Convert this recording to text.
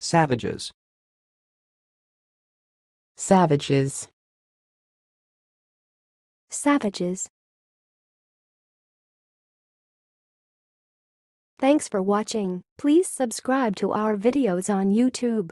Savages. Savages. Savages. Thanks for watching. Please subscribe to our videos on YouTube.